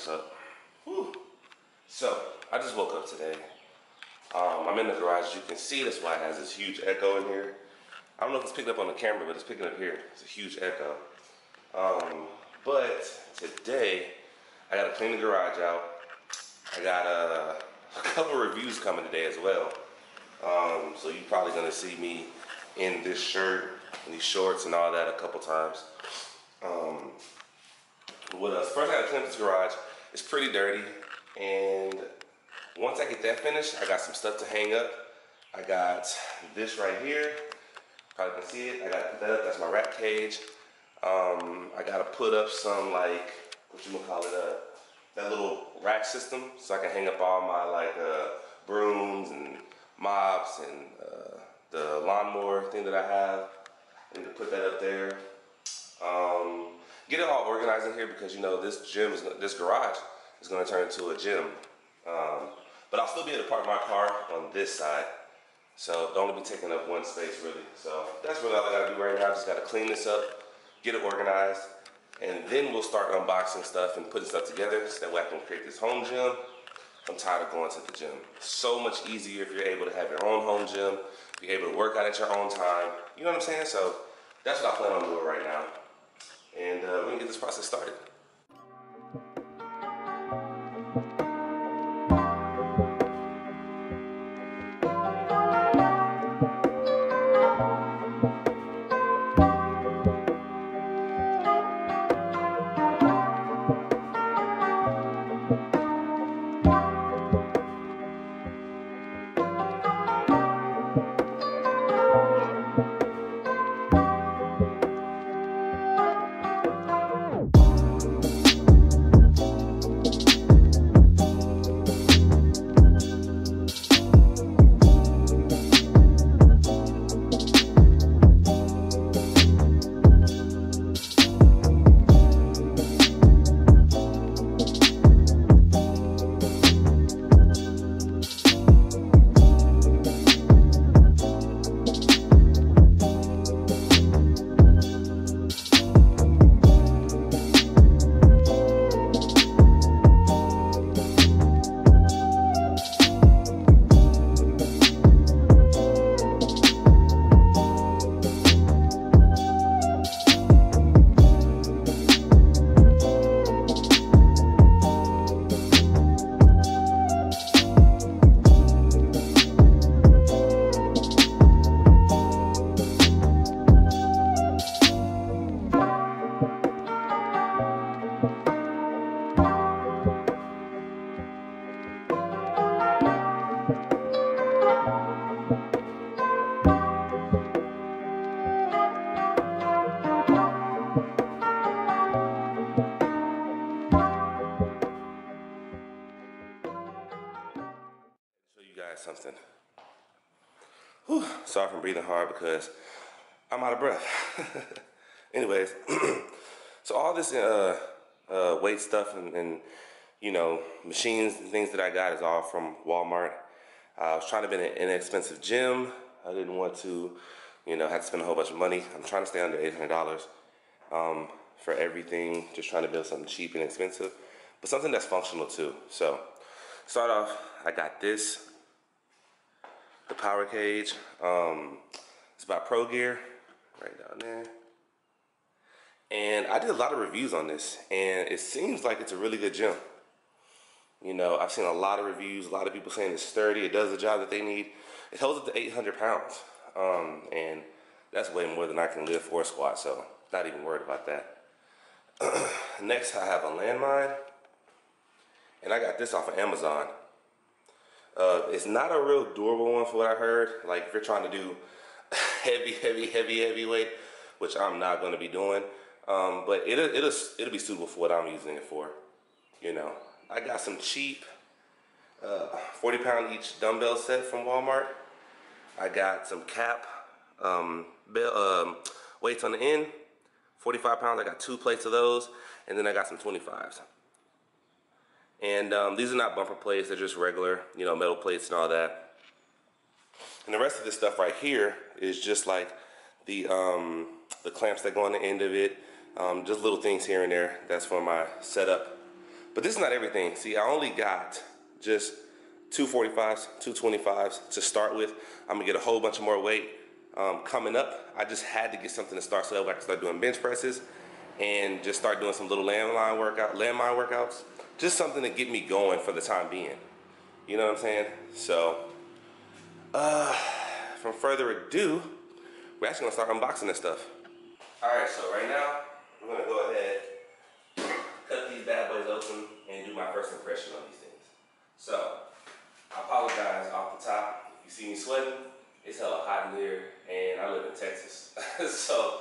what's up? Whew. So, I just woke up today. Um, I'm in the garage. You can see that's why it has this huge echo in here. I don't know if it's picking up on the camera, but it's picking up here. It's a huge echo. Um, but today, I got to clean the garage out. I got uh, a couple reviews coming today as well. Um, so you're probably gonna see me in this shirt and these shorts and all that a couple times. Um, what else? First, I gotta clean this garage. It's pretty dirty, and once I get that finished, I got some stuff to hang up. I got this right here. Probably can see it. I got to put that up. That's my rat cage. Um, I gotta put up some like what you gonna call it? Uh, that little rack system, so I can hang up all my like uh, brooms and mops and uh, the lawnmower thing that I have. I need to put that up there. Um, get it all organized in here because you know this gym is this garage is going to turn into a gym. Um, but I'll still be able to park my car on this side. So don't be taking up one space really. So that's really all I gotta do right now. I Just gotta clean this up, get it organized, and then we'll start unboxing stuff and putting stuff together so that way I can create this home gym. I'm tired of going to the gym. So much easier if you're able to have your own home gym, be able to work out at your own time. You know what I'm saying? So that's what I plan on doing right now. And uh, we can get this process started. Something. Whew, sorry for breathing hard because I'm out of breath. Anyways, so all this uh, uh, weight stuff and, and, you know machines and things that I got is all from Walmart. I was trying to be in an inexpensive gym. I didn't want to, you know, have to spend a whole bunch of money. I'm trying to stay under $800 um, for everything. Just trying to build something cheap and expensive, but something that's functional too. So, start off. I got this the power cage. Um, it's by Progear, right down there. And I did a lot of reviews on this, and it seems like it's a really good gym. You know, I've seen a lot of reviews, a lot of people saying it's sturdy, it does the job that they need. It holds up to 800 pounds, um, and that's way more than I can lift for a squat, so not even worried about that. Next, I have a landmine, and I got this off of Amazon. Uh, it's not a real durable one for what I heard. Like if you're trying to do heavy, heavy, heavy, heavy weight, which I'm not going to be doing, um, but it'll, it'll it'll be suitable for what I'm using it for. You know, I got some cheap uh, 40 pound each dumbbell set from Walmart. I got some cap um, bell, um, weights on the end, 45 pounds. I got two plates of those, and then I got some 25s. And um, these are not bumper plates, they're just regular, you know, metal plates and all that. And the rest of this stuff right here is just like the, um, the clamps that go on the end of it, um, just little things here and there. That's for my setup But this is not everything. See, I only got just 245s, 225s to start with. I'm gonna get a whole bunch of more weight um, coming up. I just had to get something to start so that I can start doing bench presses and just start doing some little landline workout, landmine workouts. Just something to get me going for the time being. You know what I'm saying? So, uh, from further ado, we're actually gonna start unboxing this stuff. All right, so right now, we're gonna go ahead, cut these bad boys open, and do my first impression on these things. So, I apologize off the top. If you see me sweating, it's hella hot in here, and I live in Texas. so,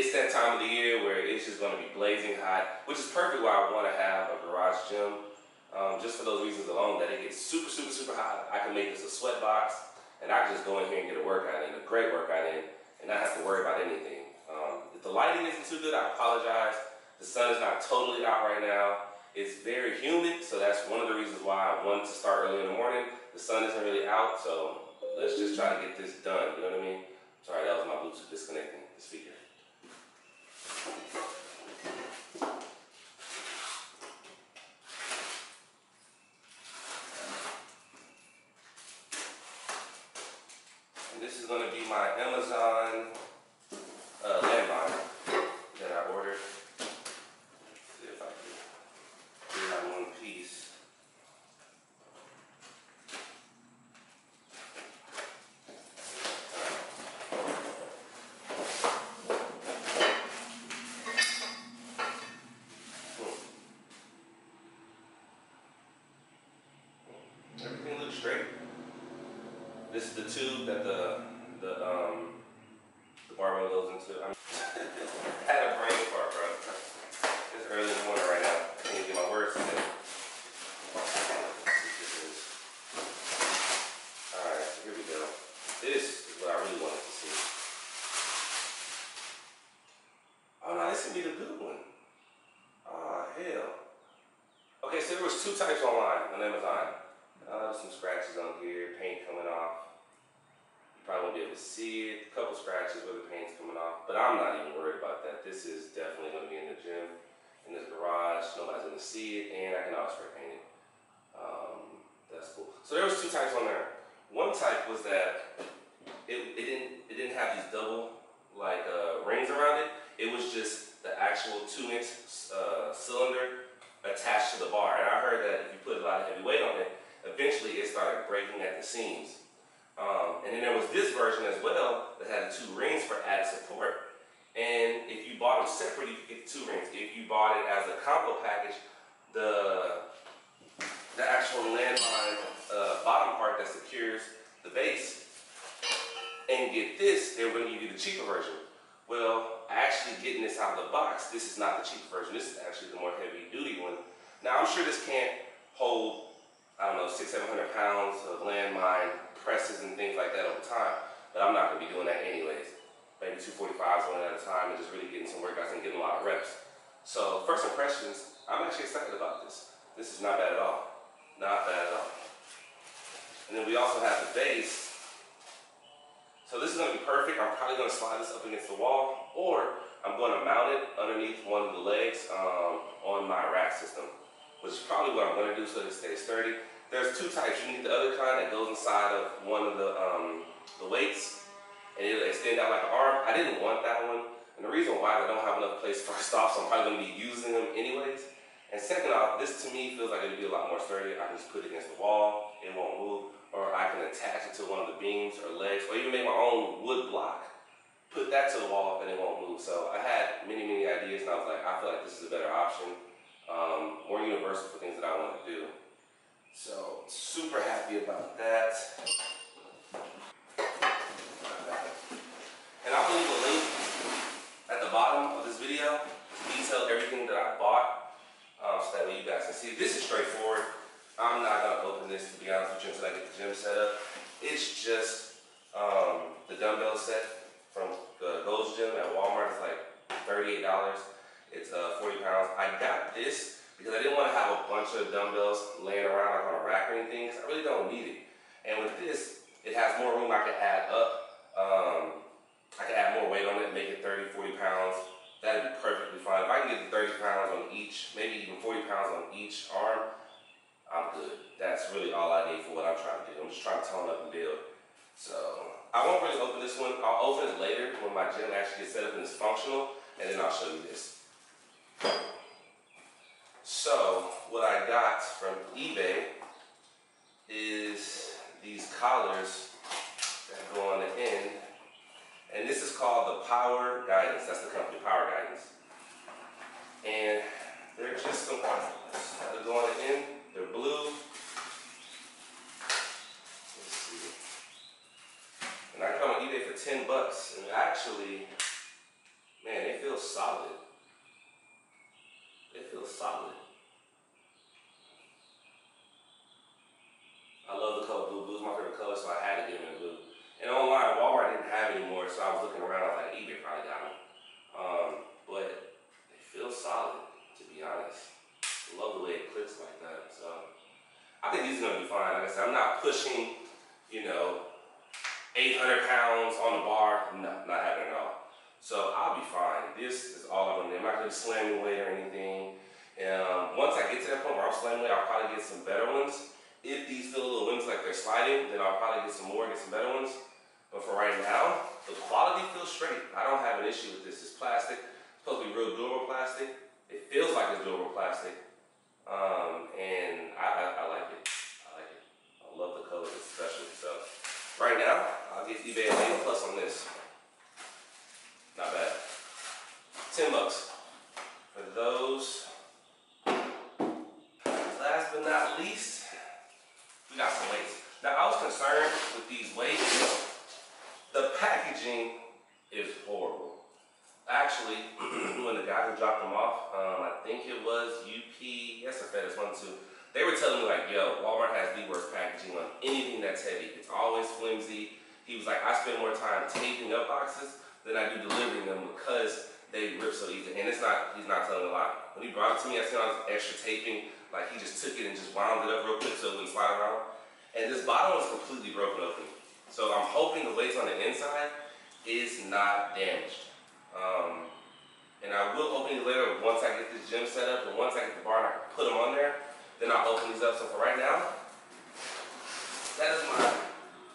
it's that time of the year where it's just gonna be blazing hot, which is perfect why I wanna have a garage gym. Um, just for those reasons alone, that it gets super, super, super hot. I can make this a sweat box, and I can just go in here and get a workout in, a great workout in, and not have to worry about anything. Um, if the lighting isn't too good, I apologize. The sun is not totally out right now. It's very humid, so that's one of the reasons why I wanted to start early in the morning. The sun isn't really out, so let's just try to get this done. You know what I mean? Sorry, that was my Bluetooth disconnecting the speaker. ハハハハ! The the um the barbell goes into. I'm I had a brain fart, bro. It's early in the morning right now. I can't get my words together. Alright, so here we go. This is what I really wanted to see. Oh no, this would be the good one. Oh hell. Okay, so there was two types online on Amazon. Uh, some scratches on here, paint coming off. Probably won't be able to see it. A couple scratches where the paint's coming off, but I'm not even worried about that. This is definitely going to be in the gym, in this garage. Nobody's going to see it, and I can always spray paint it. Um, that's cool. So there was two types on there. One type was that it, it didn't it didn't have these double like uh, rings around it. It was just the actual two inch uh, cylinder attached to the bar. And I heard that if you put a lot of heavy weight on it, eventually it started breaking at the seams. Um, and then there was this version as well that had the two rings for added support. And if you bought them separate, you could get two rings. If you bought it as a combo package, the the actual landline uh, bottom part that secures the base, and get this, they were going to give you the cheaper version. Well, actually getting this out of the box, this is not the cheaper version. This is actually the more heavy duty one. Now I'm sure this can't hold, I don't know, six, seven hundred pounds of landmine presses and things like that over time, but I'm not gonna be doing that anyways. Maybe 245s one at a time and just really getting some workouts and getting a lot of reps. So first impressions, I'm actually excited about this. This is not bad at all. Not bad at all. And then we also have the base so this is gonna be perfect. I'm probably gonna slide this up against the wall or I'm gonna mount it underneath one of the legs um, on my rack system, which is probably what I'm gonna do so it stays sturdy. There's two types. You need the other kind that goes inside of one of the, um, the weights and it'll extend out like an arm. I didn't want that one. And the reason why I don't have enough place first off, so I'm probably gonna be using them anyways. And second off, this to me feels like it'd be a lot more sturdy. I can just put it against the wall, it won't move or I can attach it to one of the beams or legs, or even make my own wood block. Put that to the wall and it won't move. So I had many, many ideas, and I was like, I feel like this is a better option, um, more universal for things that I want to do. So super happy about that. And I'll leave a link at the bottom of this video to detail everything that I bought, um, so that way you guys can see. This is straightforward. I'm not gonna open this to be honest with you until I get the gym set up. It's just um, the dumbbell set from the Gold's Gym at Walmart. It's like $38. It's uh, 40 pounds. I got this because I didn't want to bunch of dumbbells laying around like on a rack or anything because I really don't need it. And with this, it has more room I can add up. Um, I can add more weight on it, make it 30, 40 pounds. That'd be perfectly fine. If I can get 30 pounds on each, maybe even 40 pounds on each arm, I'm good. That's really all I need for what I'm trying to do. I'm just trying to tone up and build. So I won't really open this one. I'll open it later when my gym actually gets set up and it's functional, and then I'll show you this. So, what I got from eBay is these collars that go on the end. And this is called the Power Guidance. That's the company, Power Guidance. And they're just some go on the end. They're blue. Let's see. And I got them on eBay for 10 bucks. And actually, man, they feel solid. They feel solid. I love the color blue. Blue is my favorite color, so I had to get them in blue. And online, Walmart didn't have any more, so I was looking around. I was like, eBay probably got them. Um, but they feel solid, to be honest. I love the way it clicks like that. So I these gonna be fine. Like I said, I'm not pushing, you know, 800 pounds on the bar. No, not having at all. So I'll be fine. This is all I'm gonna do. I'm not gonna slam weight or anything. Um, once I get to that point where I'm slamming weight, I'll probably get some better ones. If these feel a little wings like they're sliding, then I'll probably get some more, get some better ones. But for right now, the quality feels straight. I don't have an issue with this. It's plastic. It's supposed to be real durable plastic. It feels like it's durable plastic. Um, and I, I, I, like it. So right now, I'll give eBay a A plus on this. Not bad. 10 bucks. For those, last but not least, we got some weights. Now I was concerned with these weights. The packaging is horrible. Actually, when the guy who dropped them off, um, I think it was UPS, a FedEx one too. They were telling me like, yo, Walmart has the worst that's heavy. It's always flimsy. He was like, I spend more time taping up boxes than I do delivering them because they rip so easy. And it's not, he's not telling a lie. When he brought it to me, I seen all this extra taping like he just took it and just wound it up real quick so it wouldn't slide around. And this bottom was completely broken open. So I'm hoping the weights on the inside is not damaged. Um, and I will open these later once I get this gym set up and once I get the bar and I can put them on there, then I'll open these up. So for right now, that is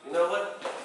you know what?